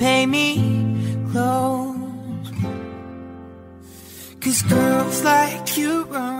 pay me close. Cause girls like you run.